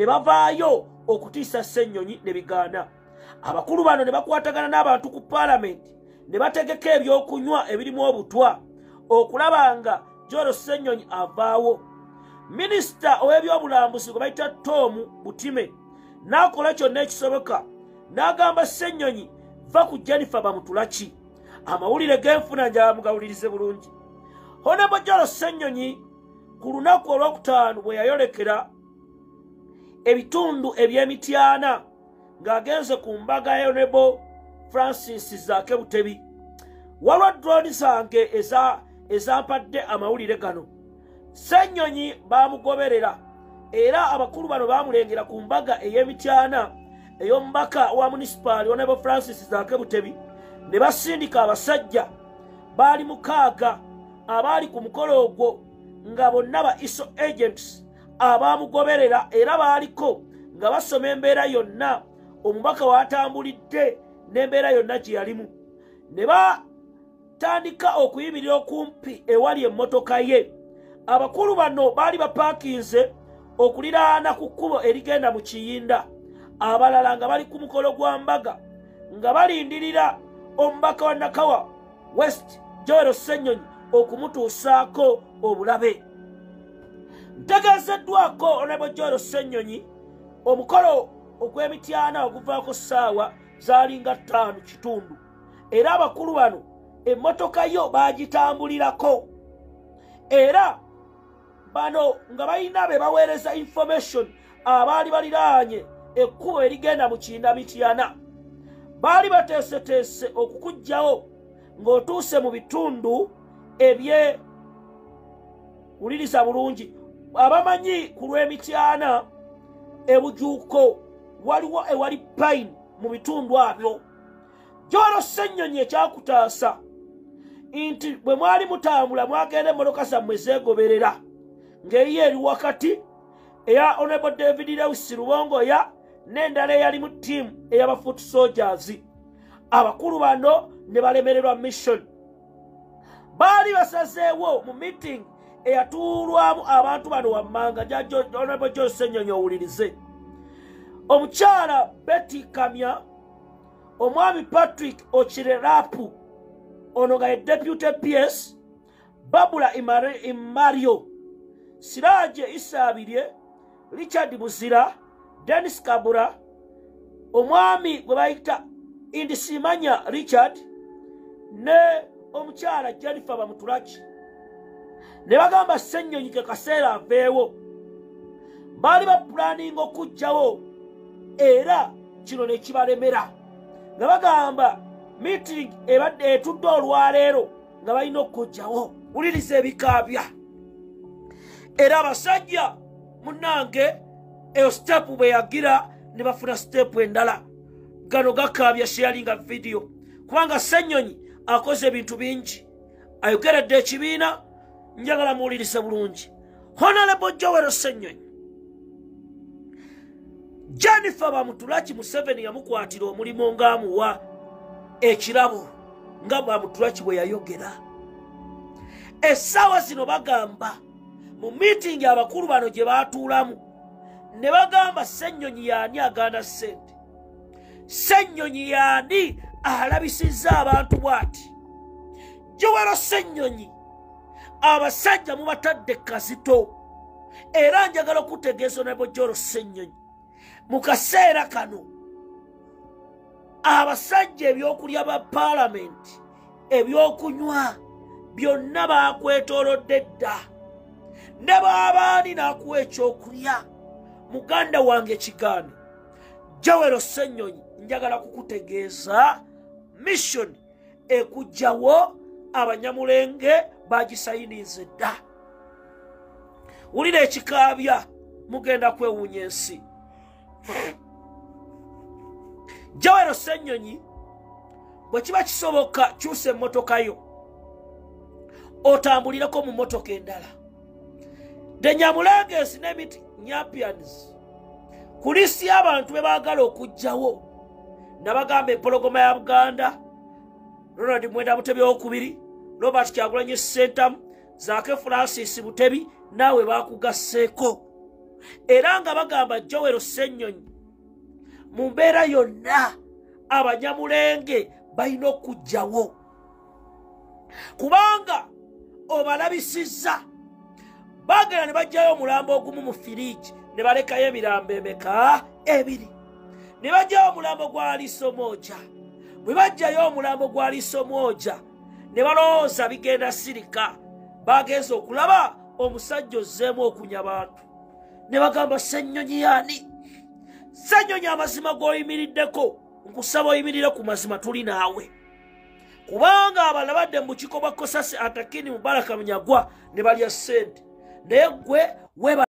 ne bavaayo okutiisa ssennyonyi ne bigaana. Abakulu bano ne bakwatagana n'abantu ku paalamenti ne bategeka ebyokunywa ebirimu obutwa okulaba nga jolo ssennyonyi avaawo. Minisita ow'ebyobulambuzi gwe bayita toomu butime n'akola kyonna ekisoboka n'agamba ssennyonyi va ku jennifer bamutulaki amawulire g'enfuna njala mugawulirize bulungi. Honebo jolo ssennyonyi ku lunaku olwokutaano bwe yayolekera ebitundu eby'emityana ng'agenze ku mbaga ya honebo francis zaake butebi. Walwa drooni zange ezampadde amawulire gano. Ssennyonyi baamugoberera era abakulu bano baamulengera ku mbaga ey'emityana ey'omubaka wa munisipaali honebo francis zaake butebi ne basindika abasajja. Baali mukaaga abaali ku mukolo ogwo nga bonna ba iso agents abaamugoberera era baaliko nga basoma embeera yonna. Omubaka waatambulidde n'embeera yonna gye yalimu. Ne batandika okuyimirira okumpi ewali emmotoka ye. Abakulu bano baali bapaakinze okuliraana ku kkubo erigenda mu kiyinda. Abalala nga bali ku mukolo gwa mbaga nga balindirira omubaka wa nakawa west joero ssennyonyi okumutuusaako obulabe ntegeezeddwako onebo joero ssennyonyi omukolo ogw'emityana oguvaako ssaawa zaalinga ttaano kitundu. Era abakulu bano emmotoka yo baagitambulirako. Era bano nga balina be baweereza information abaali baliraanye ekkubo erigenda mu kinda mityana baali bateeseteese okukuggyawo ng'otuuse mu bitundu ebye wuliriza bulungi abamanyi ku lw'emityana ebujuuko waliwo ewali payini mu bitundu abyo. Gyolo ssennyonyi ekyakutaasa nti bwe mwali mutambula mwagenda emmotoka zammwe zeegoberera ng'eriyo eri wakati eya honorable david lewis rubongoya n'endala eyali mu ttiimu ey'abafoot soldiers. Abakulu bano ne balemererwa mission. Baali basazeewo mu meeting eyatuulwamu abantu bano wammanga. Honorable john ssennyonyi owulirize. Omukyala betty kamya omwami patrick okirerapu ono nga ye deputy ps babula imario siraje isaabirye richard buzira denis kabura omwami gwe bayita indisimanya richard ne omukyala jennifer bamutulaki ne bagamba ssennyonyi ke kaseera aveewo. Baali bapulaninga okuggyawo era kino ne kibalemera. Nga bagamba meeting ebadde etudde olwaleero nga balina okuggyawo wuliriza ebikaabya. Era abasajja munnange eyo sitepu bwe yagira ne bafuna sitepu endala. Gano gakaabya sheyalinga vidiyo kubanga ssennyonyi akoze ebintu bingi. Ayogeredde ekibiina njagala muwulirize bulungi. Honorable jowero ssennyonyi jennifer bamutulaki museveni yamukwatira omulimu ng'amuwa ekirabo nga bamutulaki bwe yayogera. Essaawa zino bagamba mu miitingi abakulu bano gye baatuulamu ne bagamba ssennyonyi yaani agaana ssente. Ssennyonyi yaani alabisizza abantu bw'ati? Jowero ssennyonyi abasajja mubatadde kazito era njagala okutegeeza onabo joro ssennyonyi mu kaseera kano abasajja ebyokulya ba paalamenti ebyokunywa byonna baakwetoolodde dda. Ne baabaani n'akuwa ekyokulya muganda wange kigaani. Jawero ssennyonyi njagala kukutegeeza mission ekugjawo abanyamulenge bagisayiniize dda. Wulira ekikaabya mugenda kwewuunya ensi. Jawero ssennyonyi bwe kiba kisoboka kyusa emmotoka yo otambulireko mu mmotoka endala. Denyamulengesi nemiti nyampians. Ku liisi y'abantu be baagala okuggyawo nabagamba empologoma ya buganda ronald mwenda mutebi wokubiri robert kyagulanyi sentamu zaake francis butebi naawe bakugasseeko era nga bagamba jowero ssennyonyi mu mbeera yonna abanyamulenge balina okugjawo kubanga obalabisizza bagenda ne bajjayo omulambo ogumu mu firiigi ne balekayo emirambo emeka ebiri? Ne bajjayo omulambo gwa lisomooja bwe bajjayo omulambo gwa lisomooja ne balowooza bigenda sirika. Bagenza okulaba omusajja ozzeemu okunya bantu. Ne bagamba ssennyonyi yaani ssennyonyi amazima g'oyimiriddeko nkusaba oyimirire ku mazima tuli naawe. Kubanga abalala badde mu bukiiko bwa kosasi atakini mubaraka munyagwa ne balya ssente. Naye gwe weba